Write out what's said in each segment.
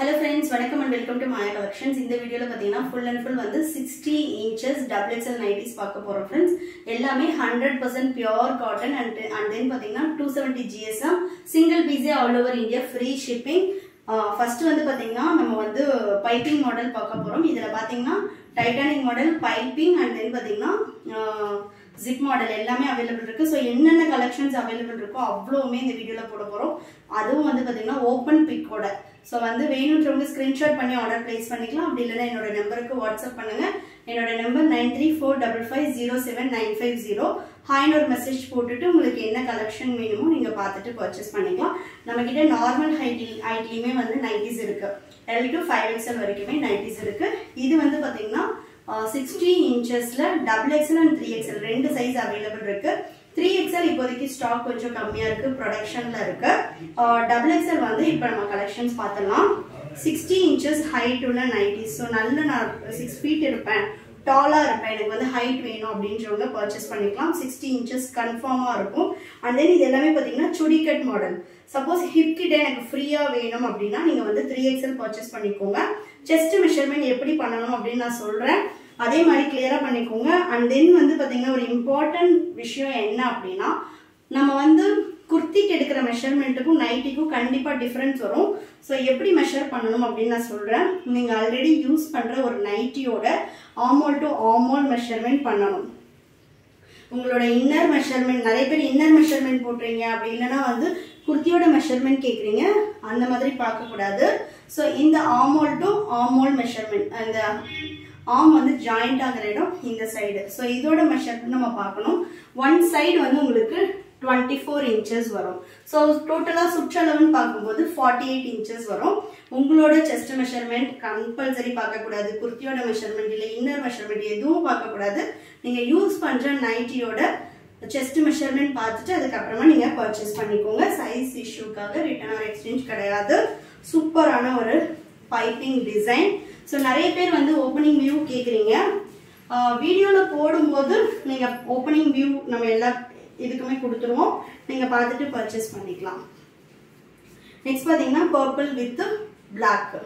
Hello friends வணக்கம் and welcome to Maya collections இந்த வீடியோவில் பார்த்தீங்கன்னா ஃபுல் அண்ட் ஃபுல் வந்து sixty inches double XL nighties பார்க்க போகிறோம் ஃப்ரெண்ட்ஸ் எல்லாமே hundred percent pure cotton and and then பார்த்தீங்கன்னா two seventy GSM single பீஸே all over India free shipping first வந்து பார்த்தீங்கன்னா நம்ம வந்து பைப்பிங் மாடல் பார்க்க போகிறோம் இதில் பார்த்தீங்கன்னா Titanic model piping and then பார்த்தீங்கன்னா ஜிப் மாடல் எல்லாமே அவைலபிள் இருக்கு. ஸோ என்னென்ன கலெக்ஷன்ஸ் அவைலபிள் இருக்கோ அவ்வளோவுமே இந்த வீடியோவில் போட போகிறோம் அதுவும் வந்து பார்த்திங்கன்னா ஓப்பன் பிக்கோட ஸோ வந்து வேணுன்றவங்க ஸ்க்ரீன்ஷாட் பண்ணி ஆர்டர் பிளேஸ் பண்ணிக்கலாம். அப்படி இல்லைன்னா என்னோட நம்பருக்கு வாட்ஸ்அப் பண்ணுங்க. என்னோட number nine three four double five zero seven nine five zero. ஹாய்னு ஒரு மெசேஜ் போட்டுட்டு உங்களுக்கு என்ன கலெக்ஷன் வேணுமோ நீங்கள் பார்த்துட்டு பர்ச்சேஸ் பண்ணிக்கலாம். நம்ம கிட்ட நார்மல் ஹைட்டி ஹைட்லையுமே வந்து நைட்டிஸ் இருக்கு. எல் டு ஃபைவ் எக்ஸ்எல் வரைக்குமே நைட்டிஸ் இருக்கு. இது வந்து பார்த்திங்கன்னா sixty இன்ச்சஸில் double XL and three XL ரெண்டு சைஸ் அவைலபிள் இருக்கு. த்ரீ எக்ஸ்எல் இப்போதைக்கு ஸ்டாக் கொஞ்சம் கம்மியா இருக்கு ப்ரொடக்ஷன்ல இருக்கு. டபுள் எக்ஸ்எல் வந்து இப்போ நம்ம கலெக்ஷன்ஸ் பார்த்தலாம் சிக்ஸ்டி இன்ச்சஸ் ஹைட் உள்ள நைட்டிஸ் ஸோ நல்ல நான் சிக்ஸ் ஃபீட் இருப்பேன் டாலாக இருப்பேன். எனக்கு வந்து ஹைட் வேணும் அப்படின்றவங்க பர்ச்சேஸ் பண்ணிக்கலாம். சிக்ஸ்டி இன்ச்சஸ் கன்ஃபார்மாக இருக்கும். அண்ட் தென் இது எல்லாமே பார்த்தீங்கன்னா சுடிகட் மாடல் சப்போஸ் ஹிப் கிட்ட எனக்கு ஃப்ரீயாக வேணும் அப்படின்னா நீங்கள் வந்து த்ரீ எக்ஸ்எல் பர்ச்சேஸ் பண்ணிக்கோங்க. செஸ்ட் மெஷர்மெண்ட் எப்படி பண்ணணும் அப்படின்னு நான் சொல்கிறேன் அதே மாதிரி கிளியராக பண்ணிக்கோங்க. அண்ட் தென் வந்து பார்த்தீங்கன்னா ஒரு இம்பார்ட்டன்ட் விஷயம் என்ன அப்படின்னா நம்ம வந்து குர்த்திக்கு எடுக்கிற மெஷர்மெண்ட்டுக்கும் நைட்டிக்கும் கண்டிப்பாக டிஃப்ரென்ஸ் வரும். ஸோ எப்படி மெஷர் பண்ணணும் அப்படின்னு நான் சொல்கிறேன் நீங்கள் ஆல்ரெடி யூஸ் பண்ணுற ஒரு நைட்டியோட ஆமோல் டு ஆமோல் மெஷர்மெண்ட் பண்ணணும். உங்களோட இன்னர் மெஷர்மெண்ட் நிறைய பேர் இன்னர் மெஷர்மெண்ட் போட்டுறீங்க அப்படி இல்லைன்னா வந்து குர்த்தியோட மெஷர்மெண்ட் கேட்குறீங்க அந்த மாதிரி பார்க்கக்கூடாது. ஸோ இந்த ஆமோல் டு ஆமோல் மெஷர்மெண்ட் அந்த ஆம் வந்து ஜாயிண்ட் ஆகிற இடம் இந்த சைடு ஸோ இதோட மெஷர்மெண்ட் நம்ம பார்க்கணும். ஒன் சைடு வந்து உங்களுக்கு டுவெண்ட்டி ஃபோர் இன்ச்சஸ் வரும் ஸோ டோட்டலாக சுற்றளவுன்னு பார்க்கும்போது ஃபார்ட்டி எயிட் இன்ச்சஸ் வரும். உங்களோட செஸ்ட் மெஷர்மெண்ட் கம்பல்சரி பார்க்கக்கூடாது. குர்த்தியோட மெஷர்மெண்ட் இல்லை இன்னர் மெஷர்மெண்ட் எதுவும் பார்க்கக்கூடாது. நீங்கள் யூஸ் பண்ணுற நைட்டியோட செஸ்ட் மெஷர்மெண்ட் பார்த்துட்டு அதுக்கப்புறமா நீங்கள் பர்ச்சேஸ் பண்ணிக்கோங்க. சைஸ் இஷ்யூக்காக ரிட்டர்ன் ஆர் எக்ஸ்சேஞ்ச் கிடையாது. சூப்பரான ஒரு பைப்பிங் டிசைன் ஸோ நிறைய பேர் வந்து ஓப்பனிங் வியூ கேட்குறீங்க வீடியோவில் போடும்போது நீங்கள் ஓப்பனிங் வியூ நம்ம எல்லா இதுக்குமே கொடுத்துருவோம். நீங்கள் பார்த்துட்டு பர்ச்சேஸ் பண்ணிக்கலாம். நெக்ஸ்ட் பார்த்தீங்கன்னா purple with black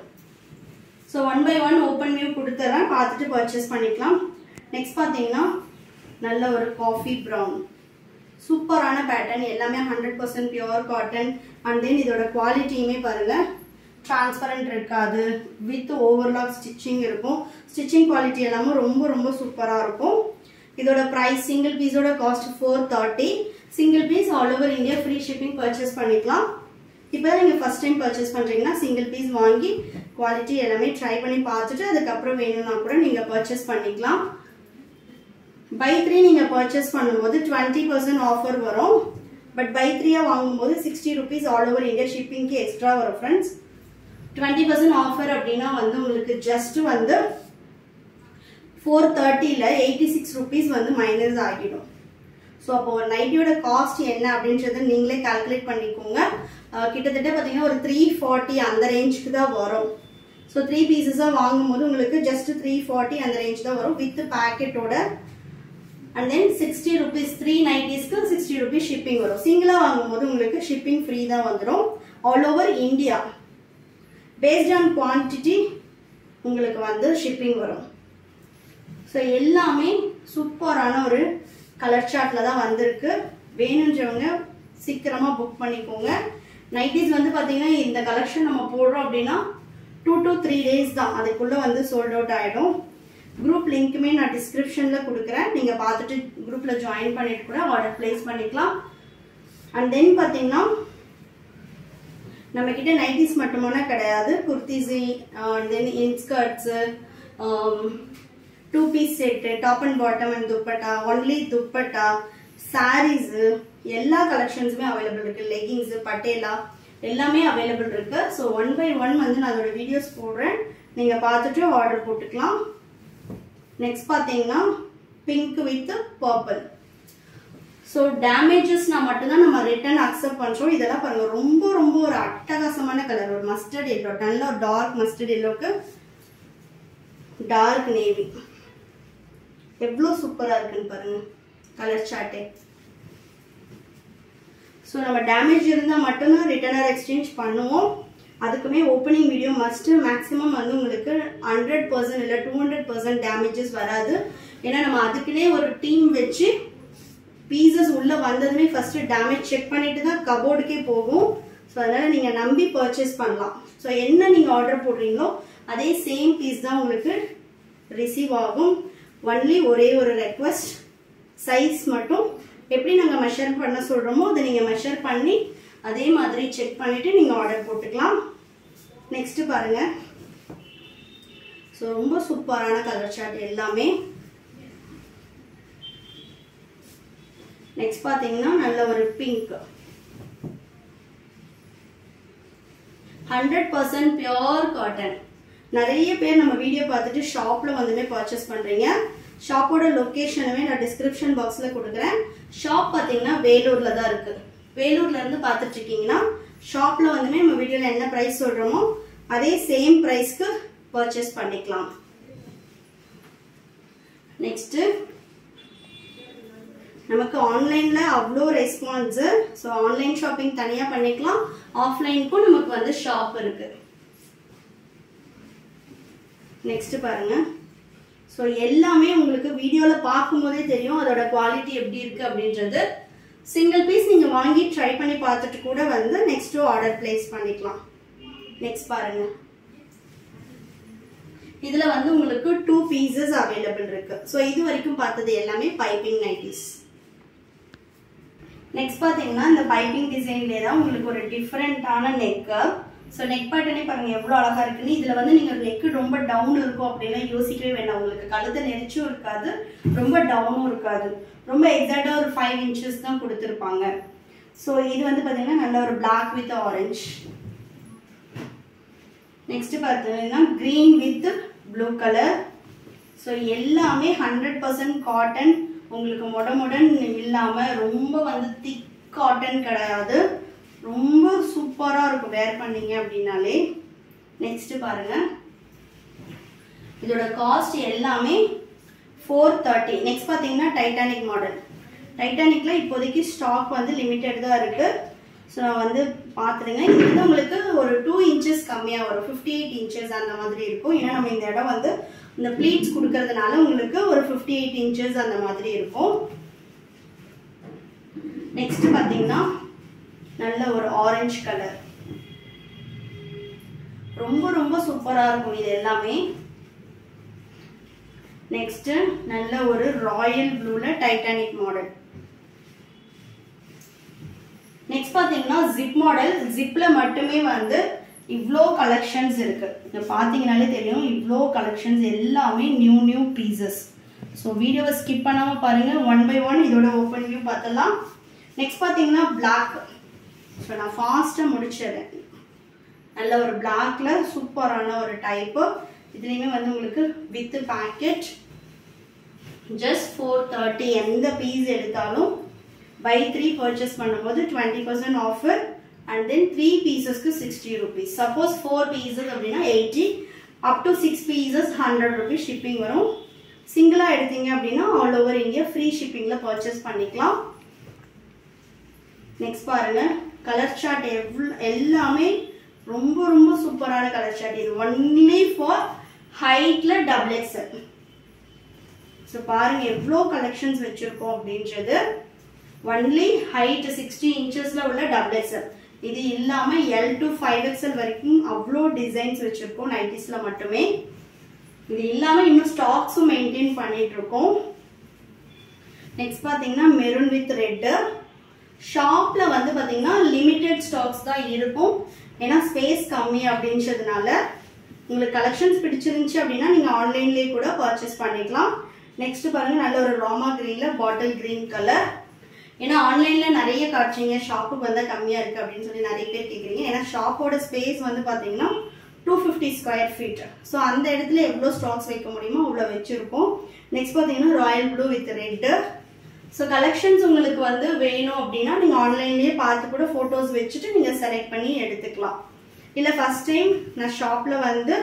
so one by one open view கொடுத்துறேன். பார்த்துட்டு பர்ச்சேஸ் பண்ணிக்கலாம். நெக்ஸ்ட் பார்த்தீங்கன்னா நல்ல ஒரு காஃபி ப்ரௌன் சூப்பரான பேட்டர்ன் எல்லாமே hundred percent pure cotton and then இதோட குவாலிட்டியுமே பாருங்கள் டிரான்ஸ்பரண்ட் இருக்காது. வித் ஓவர்லாக் ஸ்டிச்சிங் இருக்கும். ஸ்டிச்சிங் குவாலிட்டி எல்லாமே ரொம்ப ரொம்ப சூப்பராக இருக்கும். இதோட ப்ரைஸ் சிங்கிள் பீஸோட cost four thirty single piece all over India free shipping purchase பண்ணிக்கலாம். இப்போ தான் நீங்கள் ஃபஸ்ட் டைம் பர்ச்சேஸ் பண்ணுறீங்கன்னா சிங்கிள் பீஸ் வாங்கி குவாலிட்டி எல்லாமே ட்ரை பண்ணி பார்த்துட்டு அதுக்கப்புறம் வேணும்னா கூட நீங்கள் பர்ச்சேஸ் பண்ணிக்கலாம். பை த்ரீ நீங்கள் பர்ச்சேஸ் பண்ணும்போது டுவெண்ட்டி பர்சன்ட் ஆஃபர் வரும். பட் பை த்ரீயாக வாங்கும்போது sixty rupees all over India ஷிப்பிங்க்கு extra வரும் ஃப்ரெண்ட்ஸ் டுவெண்ட்டி பர்சன்ட் ஆஃபர் அப்படின்னா வந்து உங்களுக்கு ஜஸ்ட் வந்து ஃபோர் தேர்ட்டியில் எயிட்டி சிக்ஸ் ருபீஸ் வந்து மைனஸ் ஆகிடும். ஸோ அப்போ ஒரு நைட்டியோட காஸ்ட் என்ன அப்படின்றத நீங்களே கால்குலேட் பண்ணிக்கோங்க. கிட்டத்தட்ட பார்த்தீங்கன்னா ஒரு த்ரீ ஃபார்ட்டி அந்த ரேஞ்சுக்கு தான் வரும். ஸோ த்ரீ பீசஸாக வாங்கும்போது உங்களுக்கு ஜஸ்ட் த்ரீ ஃபார்ட்டி அந்த ரேஞ்ச் தான் வரும். With பேக்கெட்டோட and then sixty rupees three நைன்டிஸ்க்கு sixty rupees shipping வரும். சிங்கிளாக வாங்கும்போது உங்களுக்கு ஷிப்பிங் ஃப்ரீ தான் வந்துடும் all over India based on quantity உங்களுக்கு வந்து ஷிப்பிங் வரும். ஸோ எல்லாமே சூப்பரான ஒரு கலர் சார்ட்டில் தான் வந்திருக்கு. வேணுன்றவங்க சீக்கிரமாக புக் பண்ணிக்கோங்க. நைட்டிஸ் வந்து பார்த்தீங்கன்னா இந்த கலெக்ஷன் நம்ம போடுறோம் அப்படின்னா டூ டு த்ரீ டேஸ் தான். அதுக்குள்ளே வந்து சோல்ட் அவுட் ஆகிடும் குரூப் லிங்க்குமே நான் டிஸ்கிரிப்ஷனில் கொடுக்குறேன். நீங்கள் பார்த்துட்டு குரூப்பில் ஜாயின் பண்ணிட்டு கூட ஆர்டர் ப்ளேஸ் பண்ணிக்கலாம். அண்ட் தென் பார்த்தீங்கன்னா நம்மக்கிட்ட நைட்டிஸ் மட்டுமான கிடையாது. Kurtis then inskirts two piece set top and bottom and dupatta only dupatta saris எல்லா கலெக்ஷன்ஸுமே அவைலபிள் இருக்குது லெகிங்ஸு பட்டேலா எல்லாமே அவைலபிள் இருக்குது ஸோ ஒன் பை ஒன் வந்து நான் அதோட வீடியோஸ் போடுறேன். நீங்கள் பார்த்துட்டு ஆர்டர் போட்டுக்கலாம். நெக்ஸ்ட் பார்த்தீங்கன்னா பிங்க் வித் பர்பிள் ஸோ டேமேஜஸ்னா மட்டும்தான் நம்ம ரிட்டர்ன் அக்செப்ட் பண்ணுறோம் இதெல்லாம் பாருங்கள் ரொம்ப ரொம்ப ஒரு அட்டகாசமான கலர் ஒரு மஸ்டர்ட் எல்லோ நல்ல ஒரு டார்க் மஸ்டர்ட் எல்லோக்கு டார்க் நேவி எவ்வளோ சூப்பராக இருக்குன்னு பாருங்க கலர் சாட்டே ஸோ நம்ம டேமேஜ் இருந்தால் மட்டும்தான் ரிட்டர்னர் எக்ஸ்சேஞ்ச் பண்ணுவோம். அதுக்குமே ஓப்பனிங் வீடியோ மஸ்ட்டு மேக்ஸிமம் வந்து உங்களுக்கு ஹண்ட்ரட் பர்சன்ட் இல்லை டூ ஹண்ட்ரட் பர்சன்ட் டேமேஜஸ் வராது. ஏன்னா நம்ம அதுக்குன்னே ஒரு டீம் வச்சு பீசஸ் உள்ளே வந்ததுமே ஃபஸ்ட்டு டேமேஜ் செக் பண்ணிட்டு தான் கபோர்டுக்கே போகும். ஸோ அதனால் நீங்கள் நம்பி பர்ச்சேஸ் பண்ணலாம். ஸோ என்ன நீங்கள் ஆர்டர் போடுறீங்களோ அதே சேம் பீஸ் தான் உங்களுக்கு ரிசீவ் ஆகும். ஒன்லி ஒரே ஒரு ரெக்வஸ்ட் சைஸ் மட்டும். எப்படி நாங்கள் மெஷர் பண்ண சொல்கிறோமோ அதை நீங்கள் மெஷர் பண்ணி அதே மாதிரி செக் பண்ணிவிட்டு நீங்கள் ஆர்டர் போட்டுக்கலாம். நெக்ஸ்ட்டு பாருங்கள் ஸோ ரொம்ப சூப்பரான கலர் சார்ட் எல்லாமே. நெக்ஸ்ட் பார்த்தீங்கன்னா நல்ல ஒரு pink hundred percent pure cotton நிறைய பேர் நம்ம வீடியோ பார்த்துட்டு ஷாப்பில் வந்துமே பர்ச்சேஸ் பண்ணுறீங்க ஷாப்போட லொக்கேஷனுமே நான் டிஸ்கிரிப்ஷன் பாக்ஸில் கொடுக்குறேன். ஷாப் பார்த்தீங்கன்னா வேலூரில் தான் இருக்குது வேலூர்லேருந்து பார்த்துட்டு இருக்கீங்கன்னா ஷாப்பில் வந்துமே நம்ம வீடியோவில் என்ன ப்ரைஸ் சொல்கிறோமோ அதே சேம் ப்ரைஸ்க்கு பர்ச்சேஸ் பண்ணிக்கலாம். நெக்ஸ்ட்டு நமக்கு ஆன்லைனில் அவ்வளோ ரெஸ்பான்ஸு ஸோ ஆன்லைன் ஷாப்பிங் தனியாக பண்ணிக்கலாம். ஆஃப்லைனுக்கும் நமக்கு வந்து ஷாப் இருக்குது நெக்ஸ்ட் பாருங்க. ஸோ எல்லாமே உங்களுக்கு வீடியோவில் பார்க்கும்போதே தெரியும் அதோட குவாலிட்டி எப்படி இருக்குது அப்படின்றது. சிங்கிள் பீஸ் நீங்கள் வாங்கி ட்ரை பண்ணி பார்த்துட்டு கூட வந்து நெக்ஸ்ட்டு ஆர்டர் பிளேஸ் பண்ணிக்கலாம். நெக்ஸ்ட் பாருங்கள் இதில் வந்து உங்களுக்கு டூ பீசஸ் அவைலபிள் இருக்கு. ஸோ இது வரைக்கும் பார்த்தது எல்லாமே பைப்பிங் நைட்டிஸ் நெக்ஸ்ட் பார்த்தீங்கன்னா இந்த பைப்பிங் டிசைன்லேயே தான் உங்களுக்கு ஒரு டிஃப்ரெண்ட்டான நெக்கு ஸோ நெக் பேட்டர்னே பாருங்க எவ்வளோ அழகா இருக்குன்னு. இதில் வந்து நீங்கள் நெக்கு ரொம்ப டவுன் இருக்கும் அப்படின்னா யோசிக்கவே வேண்டாம். உங்களுக்கு கழுத்தை நெரிச்சும் இருக்காது ரொம்ப டவுனும் இருக்காது. ரொம்ப எக்ஸாக்டாக ஒரு ஃபைவ் இன்ச்சஸ் தான் கொடுத்துருப்பாங்க. ஸோ இது வந்து பார்த்தீங்கன்னா நல்ல ஒரு பிளாக் வித் ஆரஞ்ச் நெக்ஸ்ட் பார்த்தீங்கன்னா green with blue colour so எல்லாமே ஹண்ட்ரட் பர்சன்ட் காட்டன் உங்களுக்கு மொட இல்லாமல் ரொம்ப வந்து திக் காட்டன் கிடையாது. பேர் பண்ணீங்க அப்படின்னாலே நெக்ஸ்ட்டு பாருங்கள் இதோட காஸ்ட் எல்லாமே ஃபோர் தேர்ட்டி நெக்ஸ்ட் பார்த்தீங்கன்னா டைட்டானிக் மாடல் டைட்டானிக்கில் இப்போதைக்கு ஸ்டாக் வந்து லிமிட்டட் தான் இருக்குது ஸோ வந்து பார்த்துருங்க இது வந்து உங்களுக்கு ஒரு டூ இன்ச்சஸ் கம்மியாக வரும். ஃபிஃப்டி எயிட் இன்ச்சஸ் அந்த மாதிரி இருக்கும். ஏன்னா நம்ம இந்த இடம் வந்து இந்த ப்ளீட்ஸ் கொடுக்கறதுனால உங்களுக்கு ஒரு ஃபிஃப்டி எயிட் இன்ச்சஸ் அந்த மாதிரி இருக்கும். நெக்ஸ்ட் பார்த்தீங்கன்னா நல்ல ஒரு ஆரஞ்சு கலர் ரொம்ப ரொம்ப சூப்பராக இருக்கும் இது எல்லாமே. நெக்ஸ்ட் நல்ல ஒரு ராயல் ப்ளூல டைட்டானிக் மாடல் நெக்ஸ்ட் பார்த்தீங்கன்னா ஜிப் மாடல் ஜிப்ல மட்டுமே வந்து இவ்வளோ கலெக்ஷன்ஸ் இருக்கு. இதை பார்த்தீங்கனாலே தெரியும் இவ்வளோ கலெக்ஷன்ஸ் எல்லாமே நியூ நியூ பீசஸ் ஸோ வீடியோவை ஸ்கிப் பண்ணாமல் பாருங்கள் ஒன் பை ஒன் இதோட ஓப்பன் வியூ பார்த்தலாம் நெக்ஸ்ட் பார்த்தீங்கன்னா பிளாக் ஸோ நான் ஃபாஸ்ட்டாக முடிச்சிடுறேன். நல்ல ஒரு பிளாக்ல சூப்பரான ஒரு டைப்பு இதுலேயுமே வந்து உங்களுக்கு with packet just four thirty எந்த பீஸ் எடுத்தாலும் பை த்ரீ பர்ச்சேஸ் பண்ணும்போது twenty percent offer and then three பீசஸ்க்கு sixty rupees suppose four pieces அப்படின்னா eighty up to six pieces hundred rupees shipping வரும். சிங்கிளாக எடுத்தீங்க அப்படின்னா ஆல் ஓவர் இந்தியா ஃப்ரீ ஷிப்பிங்கில் purchase பண்ணிக்கலாம். நெக்ஸ்ட் பாருங்கள் கலர் சார்ட் எவ்வளோ எல்லாமே ரொம்ப ரொம்ப சூப்பரான கலர் ஷர்ட் இது ஒன்லி ஃபார் ஹைட்ல டபுள் எக்ஸல் ஸோ பாருங்க எவ்வளோ கலெக்ஷன்ஸ் வச்சிருக்கோம் அப்படின்றது. ஒன்லி ஹைட் சிக்ஸ்டி இன்ச்சஸ்ல உள்ள டபுள் எக்ஸல் இது இல்லாம எல் டு ஃபைவ் எக்ஸல் வரைக்கும் அவ்வளோ டிசைன்ஸ் வச்சிருக்கோம் நைட்டிஸ்ல மட்டுமே. இது இல்லாம இன்னும் ஸ்டாக்ஸும் மெயின்டைன் பண்ணிட்டு இருக்கோம் நெக்ஸ்ட் பாத்தீங்கன்னா மெரூன் வித் ரெட்டு ஷாப்ல வந்து பாத்தீங்கன்னா லிமிடெட் ஸ்டாக்ஸ் தான் இருக்கும். ஏன்னா ஸ்பேஸ் கம்மி அப்படின்றதுனால உங்களுக்கு கலெக்ஷன்ஸ் பிடிச்சிருந்துச்சு அப்படின்னா நீங்க ஆன்லைன்லேயே கூட பர்ச்சேஸ் பண்ணிக்கலாம். நெக்ஸ்ட் பாருங்க நல்ல ஒரு ராமா கிரீன்ல பாட்டில் கிரீன் கலர் ஏன்னா ஆன்லைன்ல நிறைய காட்டுறீங்க ஷாப்புக்கு வந்தா கம்மியா இருக்கு அப்படின்னு சொல்லி நிறைய பேர் கேட்குறீங்க ஏன்னா ஷாப்போட ஸ்பேஸ் வந்து பாத்தீங்கன்னா two fifty square feet so அந்த இடத்துல எவ்வளோ ஸ்டாக்ஸ் வைக்க முடியுமோ அவ்வளோ வச்சிருக்கோம் நெக்ஸ்ட் பார்த்தீங்கன்னா royal blue with red so collections உங்களுக்கு வந்து வேணும் அப்படின்னா நீங்கள் ஆன்லைன்லேயே பார்த்து கூட ஃபோட்டோஸ் வச்சுட்டு நீங்கள் செலக்ட் பண்ணி எடுத்துக்கலாம். இல்லை ஃபஸ்ட் டைம் நான் ஷாப்பில் வந்து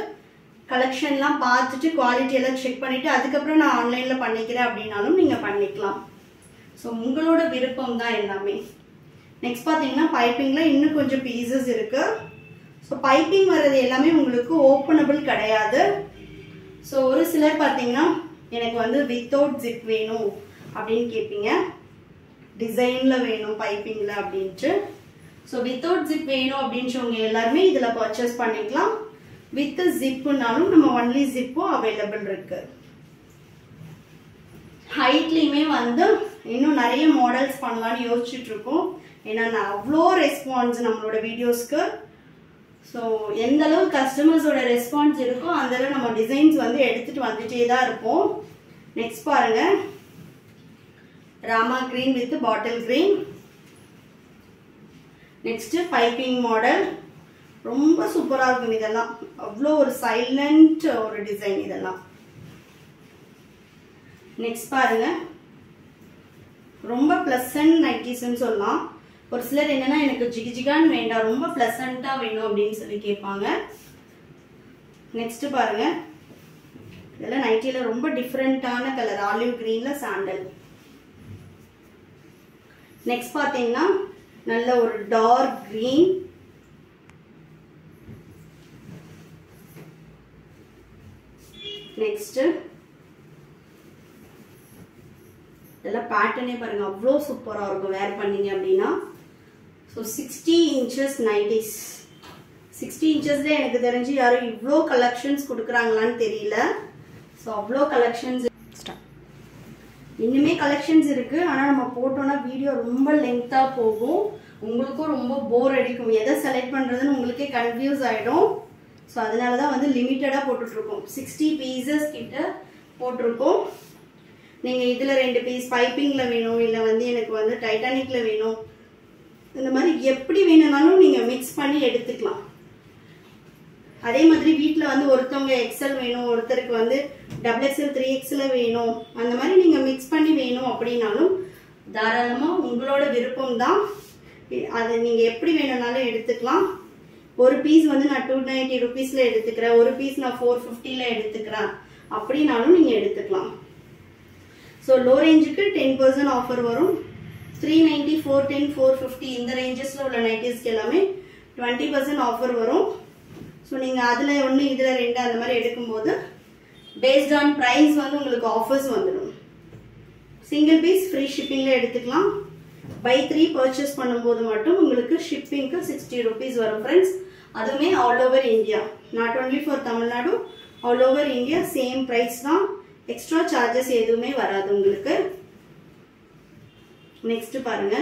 கலெக்ஷன்லாம் பார்த்துட்டு குவாலிட்டி எல்லாம் செக் பண்ணிவிட்டு அதுக்கப்புறம் நான் ஆன்லைனில் பண்ணிக்கிறேன் அப்படின்னாலும் நீங்கள் பண்ணிக்கலாம். ஸோ உங்களோட விருப்பம் தான் எல்லாமே. நெக்ஸ்ட் பார்த்தீங்கன்னா பைப்பிங்கில் இன்னும் கொஞ்சம் பீசஸ் இருக்குது ஸோ ஸோ பைப்பிங் வர்றது எல்லாமே உங்களுக்கு ஓப்பனபிள் கிடையாது. ஸோ ஒரு சிலர் பார்த்தீங்கன்னா எனக்கு வந்து வித்தவுட் ஜிப் வேணும். அப்படின்னு கேட்பீங்க டிசைனில் வேணும் பைப்பிங்கில் அப்படின்ட்டு. ஸோ வித்தவுட் ஜிப் வேணும் அப்படின்றவங்க எல்லாருமே இதில் பர்ச்சேஸ் பண்ணிக்கலாம். வித் ஜிப்புனாலும் நம்ம ஒன்லி ஜிப்பும் அவைலபிள் இருக்கு. ஹைட்லேயுமே வந்து இன்னும் நிறைய மாடல்ஸ் பண்ணலாம்னு யோசிச்சுட்டு இருக்கோம் ஏன்னா நான் அவ்வளோ ரெஸ்பான்ஸ் நம்மளோட வீடியோஸ்க்கு ஸோ எந்த அளவு கஸ்டமர்ஸோட ரெஸ்பான்ஸ் இருக்கோ அந்த அளவு நம்ம டிசைன்ஸ் வந்து எடுத்துட்டு வந்துட்டே தான் இருப்போம். நெக்ஸ்ட் பாருங்க. Rama green with bottle green next piping model ரொம்ப சூப்பராக இருக்கும் இதெல்லாம். அவ்வளோ ஒரு சைலண்ட் ஒரு டிசைன் இதெல்லாம். நெக்ஸ்ட் பாருங்க. ரொம்ப பிளசன்ட் நைட்டிஸ்ன்னு சொல்லலாம். ஒரு சிலர் என்னன்னா எனக்கு ஜிகி ஜிகான்னு வேண்டாம். ரொம்ப பிளசண்டா வேணும் அப்படின்னு சொல்லி கேட்பாங்க. நெக்ஸ்ட் பாருங்க. இதெல்லாம் நைட்டில ரொம்ப டிஃப்ரெண்ட்டான கலர் ஆலிவ் க்ரீனில் சாண்டல் நெக்ஸ்ட் பார்த்தீங்கன்னா நல்ல ஒரு டார்க் கிரீன் நெக்ஸ்ட் இதெல்லாம் பேட்டர்னே பாருங்க அவ்வளோ சூப்பராக இருக்கும். வேர் பண்ணீங்க அப்படின்னா so sixty inches nighties sixty இன்ச்சஸ்ல எனக்கு தெரிஞ்சு யாரும் இவ்வளோ கலெக்ஷன்ஸ் கொடுக்குறாங்களான்னு தெரியல. ஸோ அவ்வளோ கலெக்ஷன்ஸ் இன்னுமே கலெக்ஷன்ஸ் இருக்குது ஆனால் நம்ம போட்டோன்னா வீடியோ ரொம்ப லென்த்தாக போகும். உங்களுக்கும் ரொம்ப போர் அடிக்கும். எதை செலக்ட் பண்ணுறதுன்னு உங்களுக்கே கன்ஃபியூஸ் ஆகிடும் ஸோ அதனால தான் வந்து லிமிட்டடாக போட்டுட்ருக்கோம். சிக்ஸ்டி பீசஸ் கிட்ட போட்டிருக்கோம். நீங்கள் இதில் ரெண்டு பீஸ் பைப்பிங்கில் வேணும் இல்லை வந்து எனக்கு வந்து டைட்டானிக்கில் வேணும். இந்த மாதிரி எப்படி வேணும்னாலும் நீங்கள் மிக்ஸ் பண்ணி எடுத்துக்கலாம். அதே மாதிரி வீட்டில் வந்து ஒருத்தவங்க எக்ஸல் வேணும் ஒருத்தருக்கு வந்து டபுள் எக்ஸல் த்ரீ எக்ஸில் வேணும் அந்த மாதிரி நீங்கள் மிக்ஸ் பண்ணி வேணும் அப்படின்னாலும் தாராளமாக உங்களோட விருப்பம் தான் அது நீங்கள் எப்படி வேணும்னாலும் எடுத்துக்கலாம். ஒரு பீஸ் வந்து நான் டூ நைன்டி ருபீஸில் எடுத்துக்கிறேன் ஒரு பீஸ் நான் ஃபோர் ஃபிஃப்டியில் எடுத்துக்கிறேன் அப்படின்னாலும் நீங்கள் எடுத்துக்கலாம். ஸோ லோ ரேஞ்சுக்கு டென் பர்சன்ட் ஆஃபர் வரும். Three ninety four ten four fifty இந்த ரேஞ்சஸில் உள்ள நைட்டிஸ்க்கு எல்லாமே டுவெண்ட்டி பர்சன்ட் ஆஃபர் வரும். ஸோ நீங்கள் அதில் ஒன்று இதில் ரெண்டு அந்த மாதிரி எடுக்கும்போது பேஸ்ட் ஆன் ப்ரைஸ் வந்து உங்களுக்கு ஆஃபர்ஸ் வந்துடும். சிங்கிள் பீஸ் ஃப்ரீ ஷிப்பிங்கில் எடுத்துக்கலாம். பை த்ரீ பர்ச்சேஸ் பண்ணும்போது மட்டும் உங்களுக்கு ஷிப்பிங்க்கு சிக்ஸ்டி ருபீஸ் வரும் ஃப்ரெண்ட்ஸ் அதுவுமே all over India not only for Tamil Nadu all over India same price தான். எக்ஸ்ட்ரா சார்ஜஸ் எதுவுமே வராது உங்களுக்கு. நெக்ஸ்ட் பாருங்க.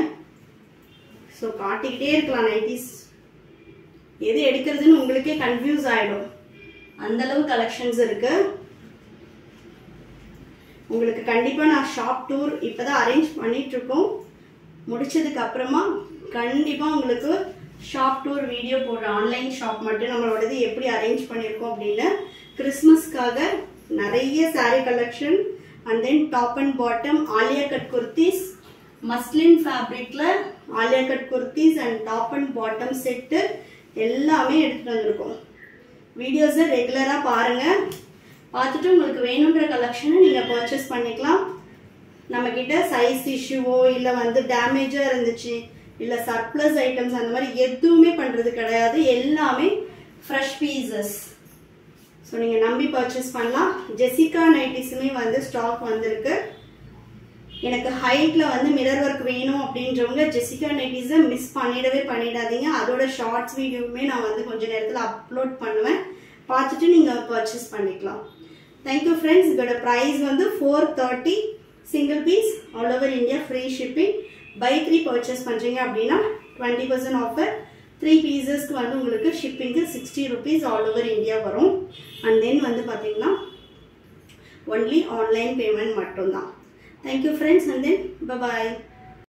ஸோ காட்டிக்கிட்டே இருக்கலாம் நைட்டிஸ் எது எடுக்கிறதுன்னு உங்களுக்கே கன்ஃபியூஸ் ஆகிடும் அந்த அளவு கலெக்ஷன்ஸ் இருக்கு. உங்களுக்கு கண்டிப்பாக நான் ஷாப் டூர் இப்போ தான் அரேஞ்ச் பண்ணிகிட்ருக்கோம் முடித்ததுக்கு அப்புறமா கண்டிப்பாக உங்களுக்கு ஷாப் டூர் வீடியோ போடுற ஆன்லைன் ஷாப் மட்டும் நம்மளோடது எப்படி அரேஞ்ச் பண்ணியிருக்கோம் அப்படின்னு கிறிஸ்மஸ்க்காக நிறைய sari collection and then top and bottom Alia cut kurtis muslin ஃபேப்ரிக்கில் Alia cut kurtis and top and bottom set எல்லாமே எடுத்துகிட்டு வந்திருக்கோம். வீடியோஸை ரெகுலராக பாருங்கள் பார்த்துட்டு உங்களுக்கு வேணுன்ற கலெக்ஷனை நீங்கள் பர்ச்சேஸ் பண்ணிக்கலாம். நம்மக்கிட்ட சைஸ் இஷ்யூவோ இல்லை வந்து டேமேஜாக இருந்துச்சு இல்லை சர்ப்ளஸ் ஐட்டம்ஸ் அந்த மாதிரி எதுவுமே பண்ணுறது கிடையாது. எல்லாமே ஃப்ரெஷ் பீசஸ் ஸோ நீங்கள் நம்பி பர்ச்சேஸ் பண்ணலாம். ஜெசிகா நைட்டிஸுமே வந்து ஸ்டாக் வந்திருக்கு. எனக்கு ஹைட்ல வந்து மிரர் ஒர்க் வேணும் அப்படின்றவங்க ஜெசிகா நெட்டிஸை மிஸ் பண்ணிடவே பண்ணிடாதீங்க. அதோட ஷார்ட்ஸ் வீடியோவுமே நான் வந்து கொஞ்ச நேரத்தில் அப்லோட் பண்ணுவேன். பார்த்துட்டு நீங்கள் பர்ச்சேஸ் பண்ணிக்கலாம். தேங்க்யூ ஃப்ரெண்ட்ஸ் இதோட ப்ரைஸ் வந்து four thirty single piece all over India free shipping buy three purchase பண்ணுறீங்க அப்படின்னா டுவெண்ட்டி பர்சன்ட் ஆஃபர் த்ரீ பீசஸ்க்கு வந்து உங்களுக்கு ஷிப்பிங்க்கு sixty rupees all over India வரும். அண்ட் தென் வந்து பார்த்தீங்கன்னா ஒன்லி ஆன்லைன் பேமெண்ட் மட்டும்தான். Thank you friends and then bye bye